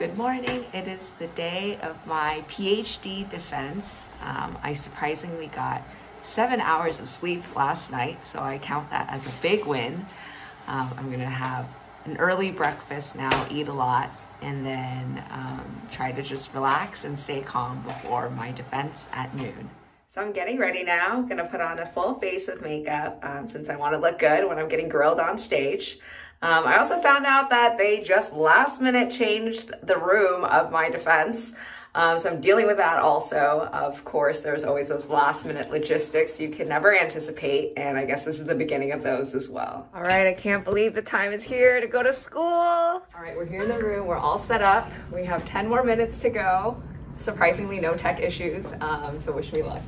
Good morning. It is the day of my PhD defense. Um, I surprisingly got seven hours of sleep last night, so I count that as a big win. Um, I'm gonna have an early breakfast now, eat a lot, and then um, try to just relax and stay calm before my defense at noon. So I'm getting ready now. I'm gonna put on a full face of makeup um, since I wanna look good when I'm getting grilled on stage. Um, I also found out that they just last minute changed the room of my defense. Um, so I'm dealing with that also. Of course, there's always those last minute logistics you can never anticipate. And I guess this is the beginning of those as well. All right, I can't believe the time is here to go to school. All right, we're here in the room. We're all set up. We have 10 more minutes to go. Surprisingly, no tech issues. Um, so wish me luck.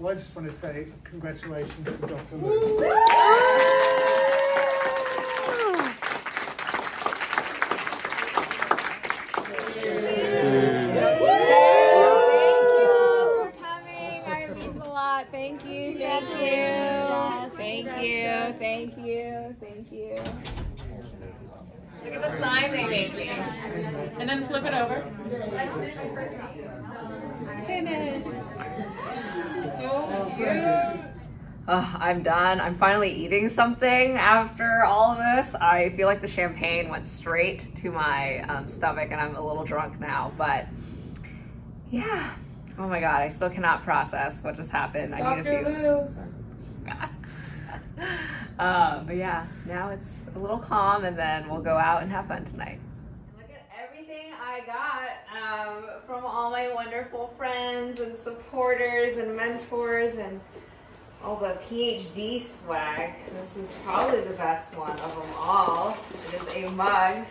Well, I just want to say congratulations to Dr. Lou. Thank you for coming. I means a lot. Thank you. Congratulations, Thank you. Thank you. Thank you. Thank you. Look at the sign they made me. And then flip it over. Finished. So cute. Ugh, I'm done. I'm finally eating something after all of this. I feel like the champagne went straight to my um, stomach and I'm a little drunk now, but yeah. Oh my God, I still cannot process what just happened. I need a Dr. few. Uh, but yeah, now it's a little calm and then we'll go out and have fun tonight. Look at everything I got um, from all my wonderful friends and supporters and mentors and all the PhD swag. This is probably the best one of them all. It is a mug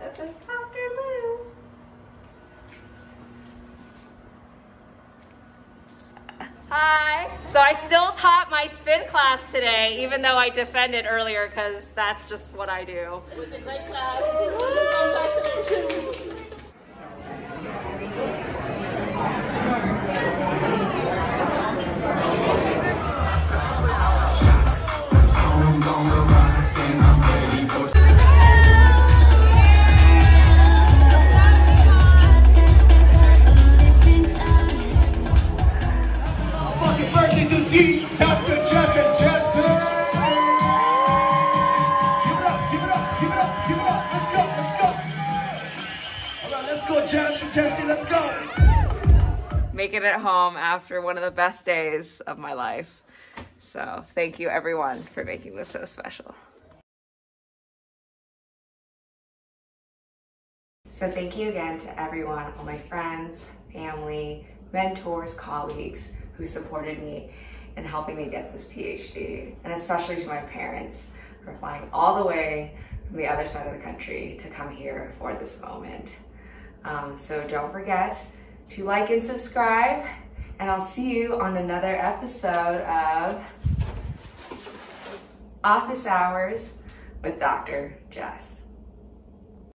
that says Dr. Lou. Hi. So I still taught my spin class today, even though I defended earlier, because that's just what I do. It was class. Let's go, Jesse, Jesse, let's go. Making it at home after one of the best days of my life. So thank you everyone for making this so special. So thank you again to everyone, all my friends, family, mentors, colleagues who supported me in helping me get this PhD, and especially to my parents for flying all the way from the other side of the country to come here for this moment. Um, so don't forget to like and subscribe, and I'll see you on another episode of Office Hours with Dr. Jess.